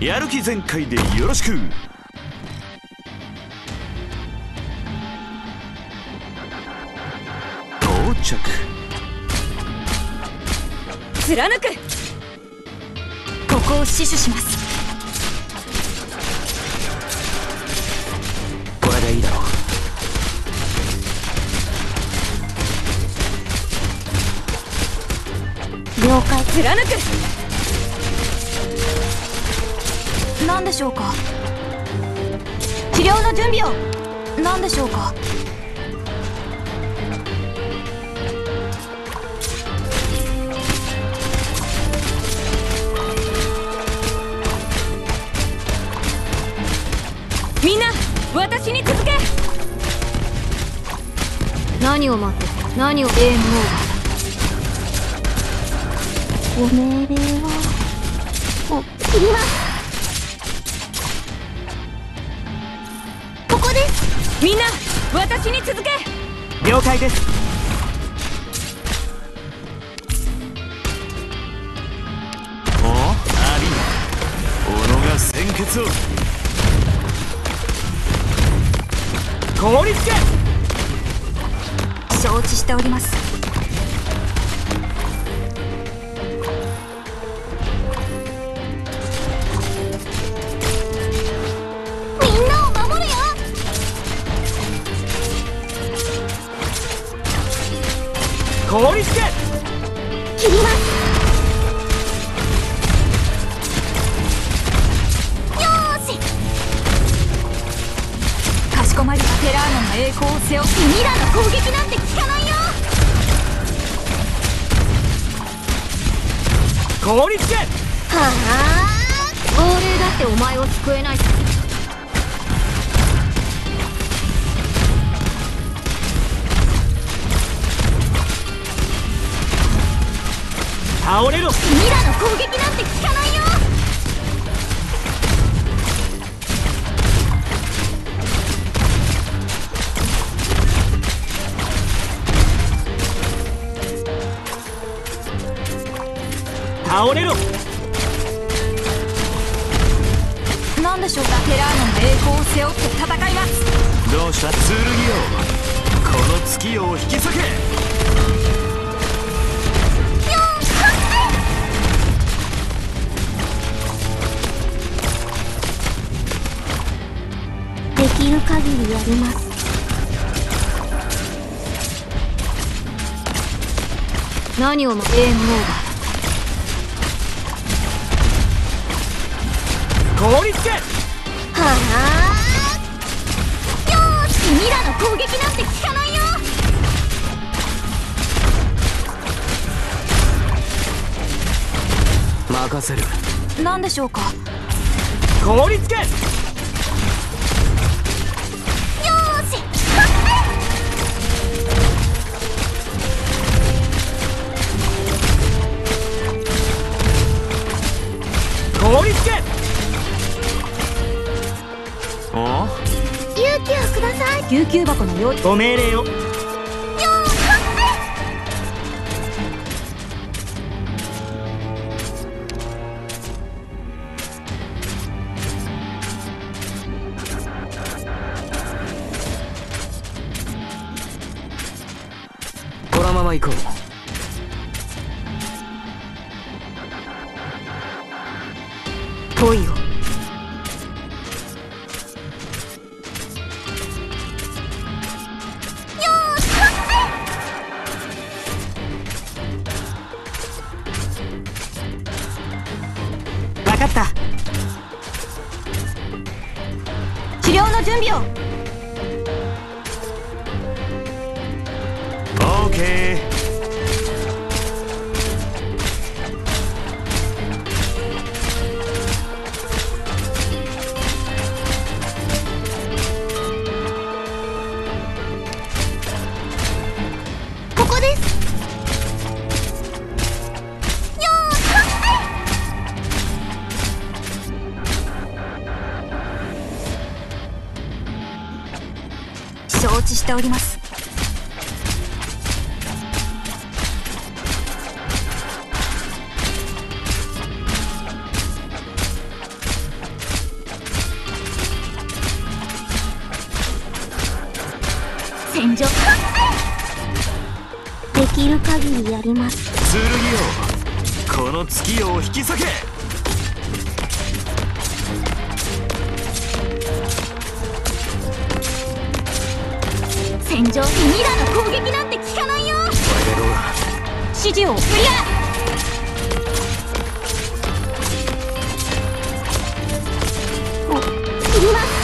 やる気全開でよろしく。到着。貫く。ここを死守します。これでいいだろう。了解。貫く何でしょうか？治療の準備を。何でしょうか？みんな私に続け。何を待って？何を？エームオーバーご命令は。お切りますみんな私に続け。了解です。おありが己が鮮血を。凍りつけ。承知しております凍りつけ！切ります。よーし。かしこまりテラーナの栄光を背負ってミラの攻撃なんて効かないよ。凍りつけ！はあ？亡霊だってお前を救えない倒れろ。ミラの攻撃なんて効かないよ。倒れろ。何でしょうかテラーナの栄光を背負って戦います。どうした剣よ。この月を引き裂けきる限りやります。何をもエームオーバー。凍りつけはあ？よーしミラの攻撃なんて効かないよ！任せる。何でしょうか？凍りつけ救急箱の用意ご命令を。このまま行こう。来いよ治療の準備を。オーケー置しております。できる限りやります。剣よ。この月を引き裂け。戦場ミラの攻撃なんて効かないよ。これでどうだ指示をクリお切ります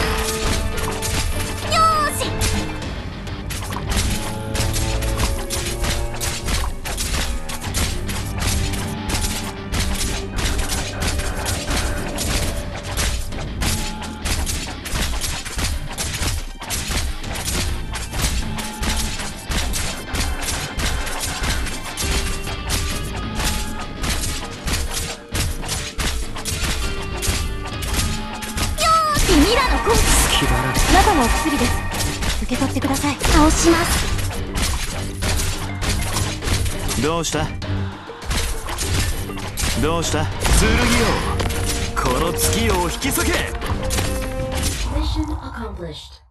ミラの攻撃隙だらけ中のお薬です受け取ってください。倒します。どうした？どうした？剣よこの月を引き裂け。Mission accomplished.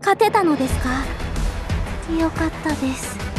勝てたのですか？よかったです。